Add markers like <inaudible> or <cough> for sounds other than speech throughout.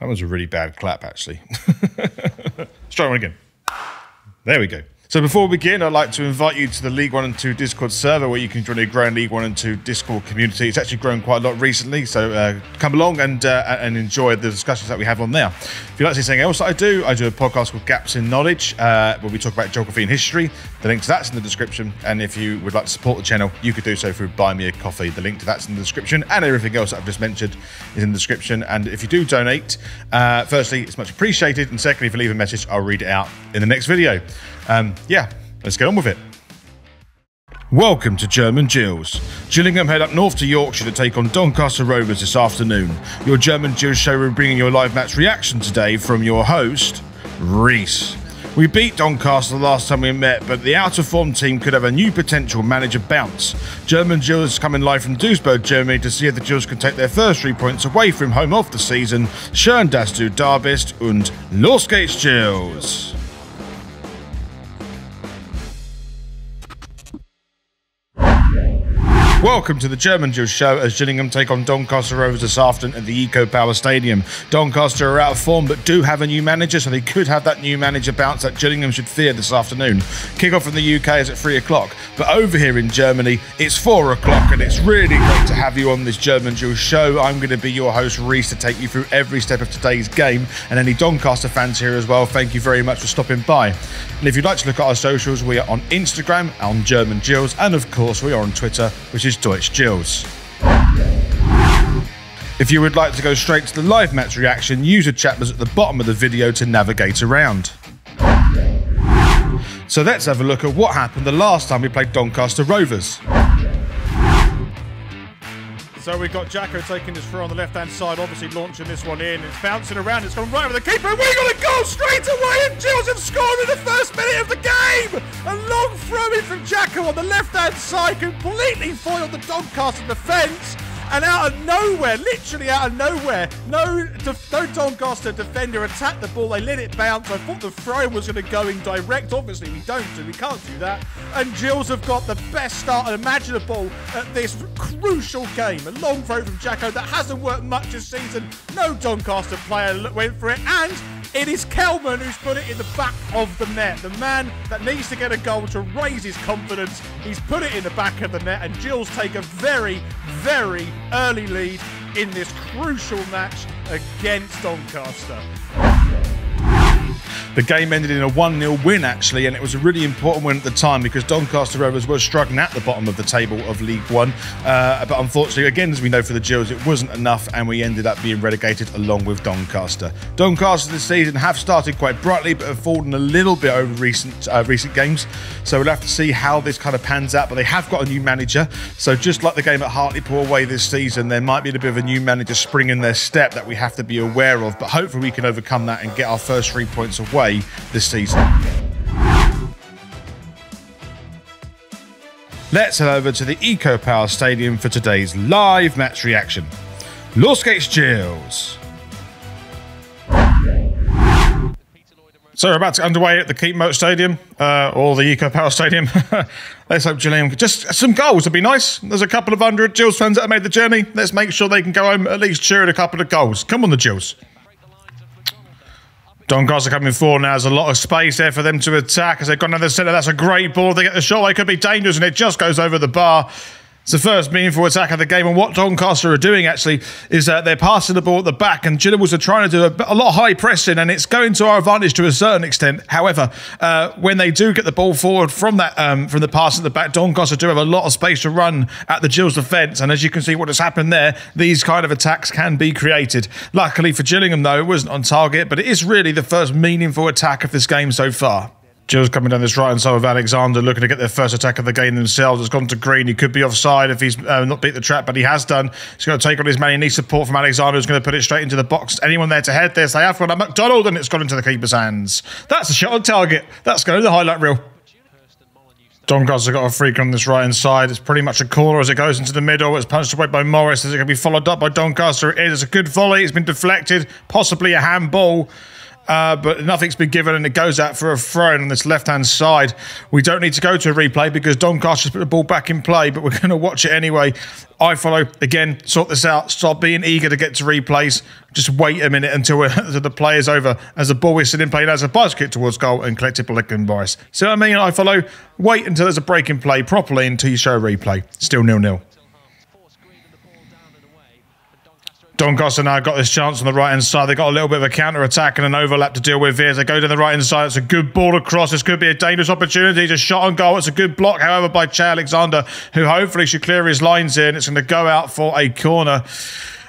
That was a really bad clap, actually. <laughs> Let's try one again. There we go. So before we begin, I'd like to invite you to the League One and Two Discord server where you can join a growing League One and Two Discord community. It's actually grown quite a lot recently, so uh, come along and uh, and enjoy the discussions that we have on there. If you'd like to see something else I do, I do a podcast called Gaps in Knowledge uh, where we talk about geography and history. The link to that's in the description, and if you would like to support the channel, you could do so through Buy Me a Coffee. The link to that's in the description, and everything else that I've just mentioned is in the description. And if you do donate, uh, firstly, it's much appreciated, and secondly, if you leave a message, I'll read it out in the next video. Um, yeah, let's get on with it. Welcome to German Gills. Gillingham head up north to Yorkshire to take on Doncaster Rovers this afternoon. Your German Gills show will bringing your live match reaction today from your host, Reese. We beat Doncaster the last time we met, but the out of form team could have a new potential manager bounce. German Gills coming live from Duisburg, Germany to see if the Gills can take their first three points away from home of the season. Schön, dass du da bist und los geht's, Gills! Welcome to the German Gills show as Gillingham take on Doncaster Rovers this afternoon at the Eco Power Stadium. Doncaster are out of form but do have a new manager, so they could have that new manager bounce that Gillingham should fear this afternoon. Kickoff in the UK is at 3 o'clock, but over here in Germany it's 4 o'clock, and it's really great to have you on this German Gills show. I'm going to be your host, Reese, to take you through every step of today's game, and any Doncaster fans here as well, thank you very much for stopping by. And if you'd like to look at our socials, we are on Instagram, on German Gills, and of course we are on Twitter, which is Deutsch Gills. If you would like to go straight to the live match reaction, use the chat at the bottom of the video to navigate around. So let's have a look at what happened the last time we played Doncaster Rovers. So we've got Jacko taking this throw on the left-hand side, obviously launching this one in. It's bouncing around. It's gone right over the keeper. We got a goal straight away, and Gills have scored in the first minute of the game. A long throw in from Jacko on the left-hand side, completely foiled the Doncaster defence. And out of nowhere, literally out of nowhere, no, no Doncaster defender attacked the ball. They let it bounce. I thought the throw was going to go in direct. Obviously, we don't do. We can't do that. And Gills have got the best start imaginable at this crucial game. A long throw from Jacko that hasn't worked much this season. No Doncaster player went for it. And it is Kelman who's put it in the back of the net. The man that needs to get a goal to raise his confidence. He's put it in the back of the net, and Gills take a very, very early lead in this crucial match against Doncaster. The game ended in a 1 0 win, actually, and it was a really important win at the time because Doncaster Rovers were struggling at the bottom of the table of League One. Uh, but unfortunately, again, as we know for the Gills, it wasn't enough, and we ended up being relegated along with Doncaster. Doncaster this season have started quite brightly, but have fallen a little bit over recent uh, recent games. So we'll have to see how this kind of pans out. But they have got a new manager. So just like the game at Hartlepool away this season, there might be a bit of a new manager spring in their step that we have to be aware of. But hopefully, we can overcome that and get our first three points away this season. Let's head over to the Eco Power Stadium for today's live match reaction. Los geht's. So we're about to underway at the Keep Moat Stadium, uh, or the Eco Power Stadium. <laughs> Let's hope Gillingham just some goals would be nice. There's a couple of hundred Gills fans that have made the journey. Let's make sure they can go home at least cheering a couple of goals. Come on, the Gills. Doncaster coming forward now. There's a lot of space there for them to attack as they've gone down the centre. That's a great ball. They get the shot. They could be dangerous, and it just goes over the bar. It's the first meaningful attack of the game, and what Doncaster are doing actually is that they're passing the ball at the back, and Gillingham are trying to do a, a, lot of high pressing, and it's going to our advantage to a certain extent. However, uh, when they do get the ball forward from that um, from the pass at the back, Doncaster do have a lot of space to run at the Gills defence, and as you can see, what has happened there, these kind of attacks can be created. Luckily for Gillingham, though, it wasn't on target, but it is really the first meaningful attack of this game so far. Gills coming down this right hand side with Alexander, looking to get their first attack of the game themselves. It's gone to Green. He could be offside if he's uh, not beat the trap, but he has done. He's going to take on his man. He needs support from Alexander, who's going to put it straight into the box. Anyone there to head this? They have got a McDonald, and it's gone into the keeper's hands. That's a shot on target. That's going to the highlight reel. Doncaster got a freak on this right hand side. It's pretty much a corner as it goes into the middle. It's punched away by Morris. Is it going to be followed up by Doncaster? It is. It's a good volley. It's been deflected, possibly a handball. Uh, but nothing's been given, and it goes out for a throw in on this left hand side. We don't need to go to a replay because Doncaster's put the ball back in play, but we're <laughs> going to watch it anyway. I follow again. Sort this out. Stop being eager to get to replays. Just wait a minute until, <laughs> until the play is over. As the ball is sitting playing as a bicycle kick towards goal and collected by Lincoln Boris. So I mean, I follow. Wait until there's a break in play properly until you show a replay. Still nil nil. Doncaster now got this chance on the right hand side. They got a little bit of a counter attack and an overlap to deal with here. As they go to the right hand side, it's a good ball across. This could be a dangerous opportunity. A shot on goal. It's a good block, however, by Cheye Alexander, who hopefully should clear his lines here. And it's going to go out for a corner.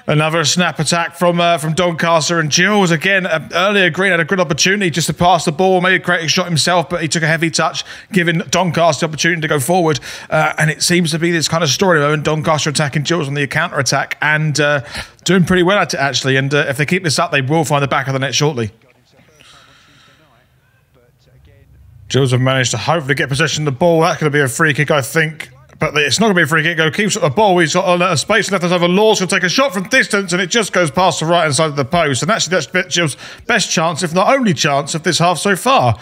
Another snap attack from uh, from Doncaster and Gills again. Uh, earlier, Green had a good opportunity just to pass the ball, maybe create a shot himself, but he took a heavy touch, giving Doncaster the opportunity to go forward. Uh, and it seems to be this kind of story of Doncaster attacking Gills on the counter attack and uh, doing pretty well at it actually. And uh, if they keep this up, they will find the back of the net shortly. Gills have managed to hopefully get possession of the ball. That's going to be a free kick, I think. But it's not going to be a free kick. Go keeps the ball. He's got a, space left over. Laws will take a shot from distance, and it just goes past the right hand side of the post. And actually, that's Mitchell's best chance, if not only chance, of this half so far.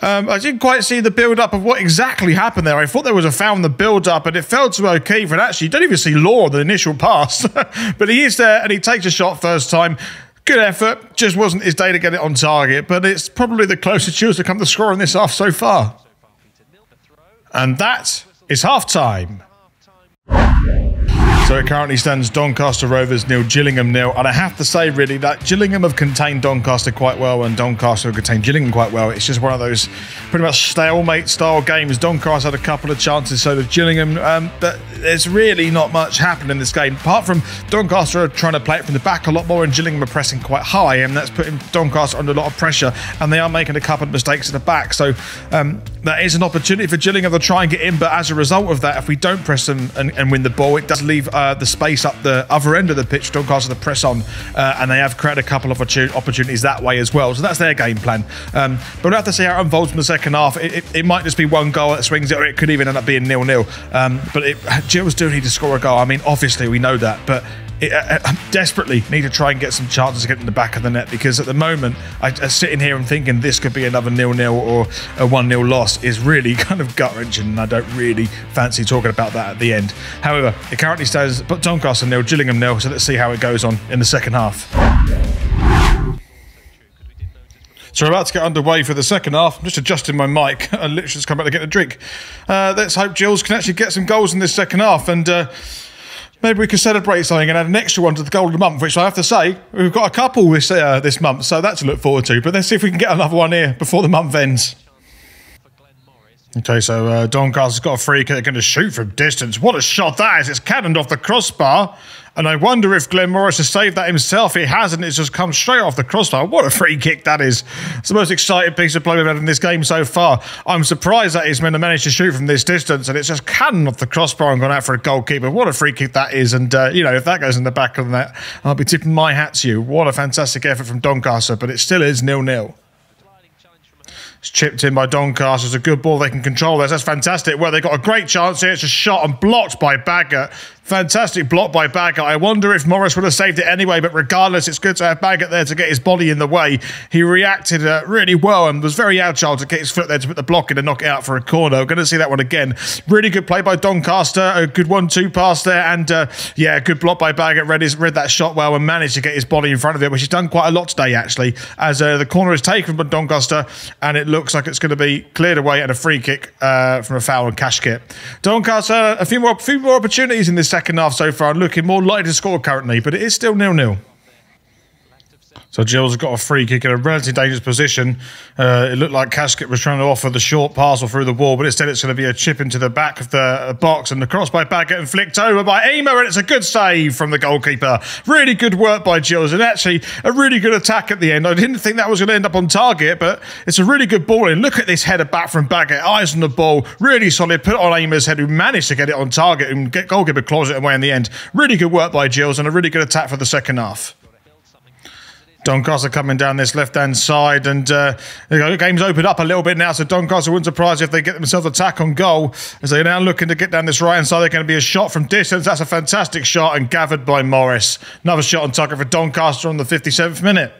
Um, I didn't quite see the build up of what exactly happened there. I thought there was a foul in the build up, and it fell to O'Keefe. And actually, you don't even see Law the initial pass, <laughs> but he is there and he takes a shot first time. Good effort. Just wasn't his day to get it on target, but it's probably the closest Chiefs to come to scoring this half so far. And that it's half time. So it currently stands Doncaster Rovers nil, Gillingham nil. And I have to say, really, that Gillingham have contained Doncaster quite well and Doncaster have contained Gillingham quite well. It's just one of those pretty much stalemate style games. Doncaster had a couple of chances, so did Gillingham. Um, but there's really not much happening in this game. Apart from Doncaster trying to play it from the back a lot more and Gillingham are pressing quite high. And that's putting Doncaster under a lot of pressure. And they are making a couple of mistakes at the back. So um, that is an opportunity for Gillingham to try and get in. But as a result of that, if we don't press them and, and win the ball, it does leave uh, the space up the other end of the pitch. Doncaster the press on, uh, and they have created a couple of opportunities that way as well. So that's their game plan. Um, but we'll have to see how it unfolds in the second half. It, it, it, might just be one goal that swings it, or it could even end up being nil nil. Um, but it, Gills do need to score a goal. I mean, obviously we know that, but it, uh, uh desperately need to try and get some chances to get in the back of the net because at the moment, I, am sitting here and thinking this could be another nil nil or a one 0 loss is really <laughs> kind of gut wrenching, and I don't really fancy talking about that at the end. However, it currently stands but Doncaster nil, Gillingham nil. So let's see how it goes on in the second half. So we're about to get underway for the second half. I'm just adjusting my mic. <laughs> I literally just come back to get a drink. Uh, let's hope Gills can actually get some goals in this second half. And uh, Maybe we could celebrate something and add an extra one to the golden month, which I have to say we've got a couple this uh, this month, so that's to look forward to. But let's see if we can get another one here before the month ends. Okay, so uh, Doncaster's got a free kick. They're going to shoot from distance. What a shot that is! It's cannoned off the crossbar. And I wonder if Glenn Morris has saved that himself. He hasn't. It's just come straight off the crossbar. What a free kick that is. It's the most exciting piece of play we've had in this game so far. I'm surprised that he's managed to shoot from this distance and it's just cannoned off the crossbar and gone out for a goalkeeper. What a free kick that is. And, uh, you know, if that goes in the back of the net, I'll be tipping my hat to you. What a fantastic effort from Doncaster, but it still is nil nil. It's chipped in by Doncaster. It's a good ball. They can control this. That's fantastic. Well, they've got a great chance here. It's a shot and blocked by Baggott. Fantastic block by Baggott. I wonder if Morris would have saved it anyway, but regardless, it's good to have Baggott there to get his body in the way. He reacted uh, really well and was very agile to get his foot there to put the block in and knock it out for a corner. We're going to see that one again. Really good play by Doncaster. A good one-two pass there, and uh, yeah, good block by Baggott. Read, his, read that shot well and managed to get his body in front of it, which he's done quite a lot today actually. As uh, the corner is taken from Doncaster, and it looks like it's going to be cleared away and a free kick uh, from a foul and Kashket. Doncaster, a few more, a few more opportunities in this second half so far, looking more likely to score currently, but it is still nil nil. So Gills got a free kick in a relatively dangerous position. Uh, it looked like Kashket was trying to offer the short parcel through the wall, but instead it's going to be a chip into the back of the box and the cross by Baggott and flicked over by Ehmer, and it's a good save from the goalkeeper. Really good work by Gills, and actually a really good attack at the end. I didn't think that was going to end up on target, but it's a really good ball in. Look at this header back from Baggott, eyes on the ball, really solid. Put it on Ehmer's head, who managed to get it on target and get goalkeeper closet away in the end. Really good work by Gills and a really good attack for the second half. Doncaster coming down this left hand side, and uh, the game's opened up a little bit now. So Doncaster wouldn't surprise if they get themselves attack on goal as they're now looking to get down this right hand side. They're going to be a shot from distance. That's a fantastic shot and gathered by Morris. Another shot on target for Doncaster on the 57th minute.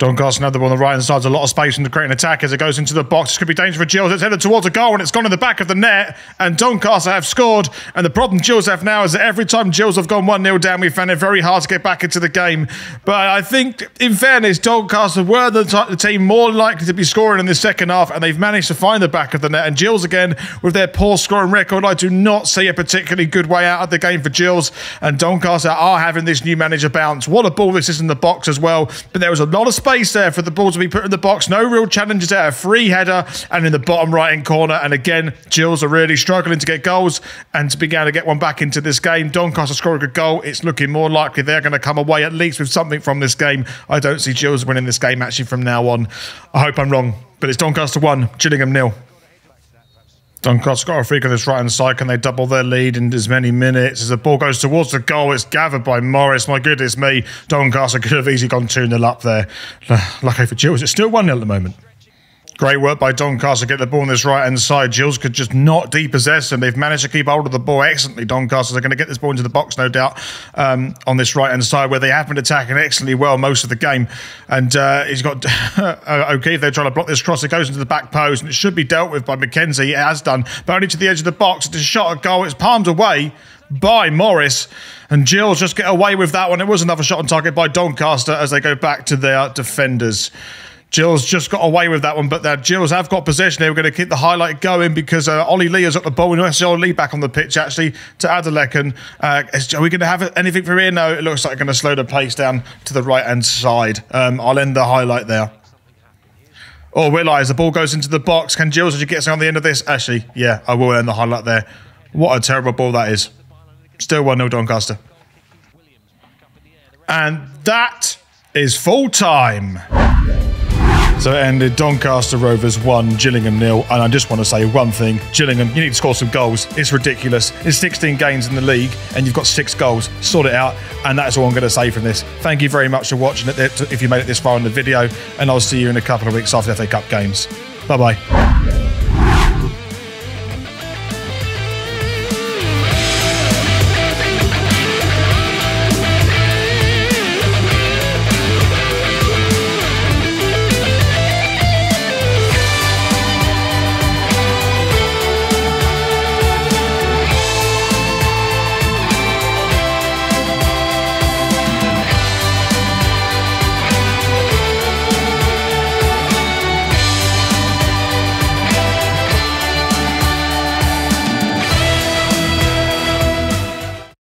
Doncaster now the ball on the right hand side. There's a lot of space in the create an attack as it goes into the box. This could be dangerous for Gills. It's headed towards a goal and it's gone in the back of the net. And Doncaster have scored. And the problem Gills have now is that every time Gills have gone 1 0 down, we found it very hard to get back into the game. But I think, in fairness, Doncaster were the, the team more likely to be scoring in the second half. And they've managed to find the back of the net. And Gills, again, with their poor scoring record, I do not see a particularly good way out of the game for Gills. And Doncaster are having this new manager bounce. What a ball this is in the box as well. But there was a lot of space there for the ball to be put in the box. No real challenges there. A free header and in the bottom right hand corner. And again, Gills are really struggling to get goals and to begin to get one back into this game. Doncaster scoring a goal. It's looking more likely they're going to come away at least with something from this game. I don't see Gills winning this game actually from now on. I hope I'm wrong. But it's Doncaster 1, Gillingham nil. Doncaster got a freak on this right hand side. Can they double their lead in as many minutes? As the ball goes towards the goal, it's gathered by Morris. My goodness me, Doncaster could have easily gone 2 0 up there. Lucky for Gills, it's still 1 0 at the moment. Great work by Doncaster. Get the ball on this right hand side. Gills could just not depossess them. They've managed to keep hold of the ball excellently. Doncaster are going to get this ball into the box, no doubt, um, on this right hand side where they have been attacking excellently well most of the game. And uh, he's got <laughs> O'Keefe. They're trying to block this cross. It goes into the back post and it should be dealt with by McKenzie. It has done, but only to the edge of the box. It's a shot at goal. It's palmed away by Morris. And Gills just get away with that one. It was another shot on target by Doncaster as they go back to their defenders. Gills just got away with that one, but the Gills have got possession. They were going to keep the highlight going because uh, Ollie Lee has got the ball. We see Ollie Lee back on the pitch actually to Adeleken. Uh, are we going to have anything from here? No, it looks like going to slow the pace down to the right hand side. Um, I'll end the highlight there. Oh, realise the ball goes into the box. Can Gills actually get on the end of this? Actually, yeah, I will end the highlight there. What a terrible ball that is. Still 1 0 Doncaster. And that is full time. So it ended Doncaster Rovers 1, Gillingham nil. And I just want to say one thing Gillingham, you need to score some goals. It's ridiculous. It's 16 games in the league and you've got six goals. Sort it out. And that's all I'm going to say from this. Thank you very much for watching it if you made it this far in the video. And I'll see you in a couple of weeks after the FA Cup games. Bye bye.